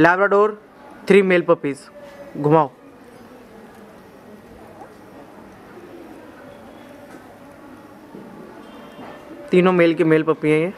Labrador three mail puppies घुमाओ तीनों mail के मेल पपी हैं ये।